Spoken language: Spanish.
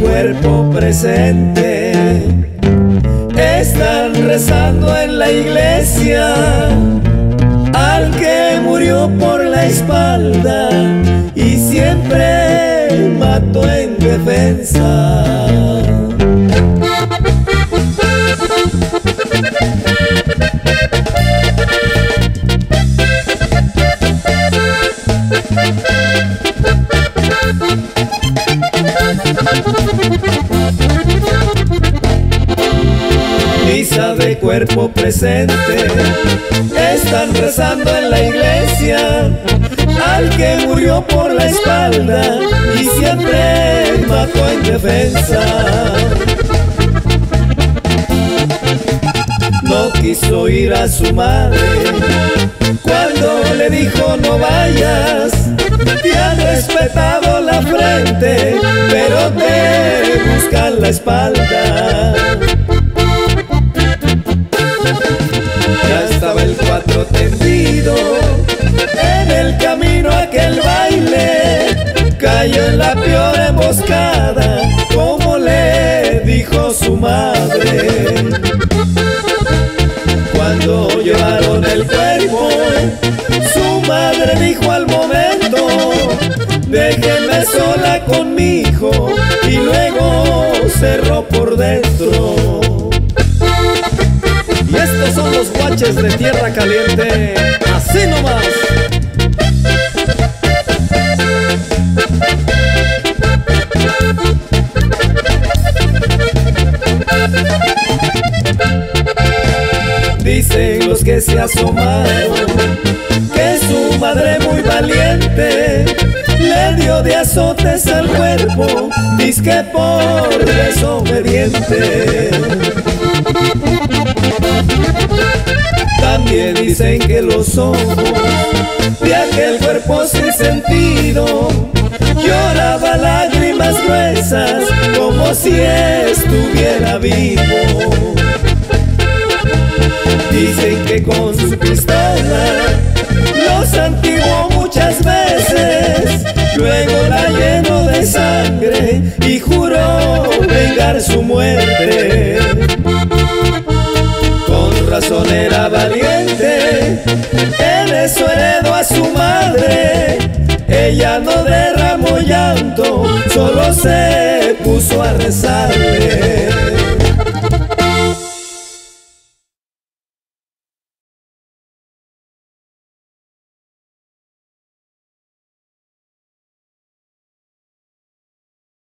cuerpo presente están rezando en la iglesia al que murió por la espalda y siempre mató en defensa. Cuerpo presente, están rezando en la iglesia al que murió por la espalda y siempre mató en defensa. No quiso ir a su madre cuando le dijo no vayas, te han respetado la frente, pero te buscan la espalda. Cayó en la peor emboscada, como le dijo su madre. Cuando llevaron el cuerpo, su madre dijo al momento, déjeme sola con mi hijo y luego cerró por dentro. Y estos son los guaches de tierra caliente, así nomás. Que se asomaron que su madre muy valiente le dio de azotes al cuerpo, disque por desobediente. También dicen que los ojos de aquel cuerpo sin sentido lloraba lágrimas gruesas como si estuviera vivo. Pistola los muchas veces, luego la llenó de sangre y juró vengar su muerte. Con razón era valiente, él eso heredó a su madre. Ella no derramó llanto, solo se puso a rezarle.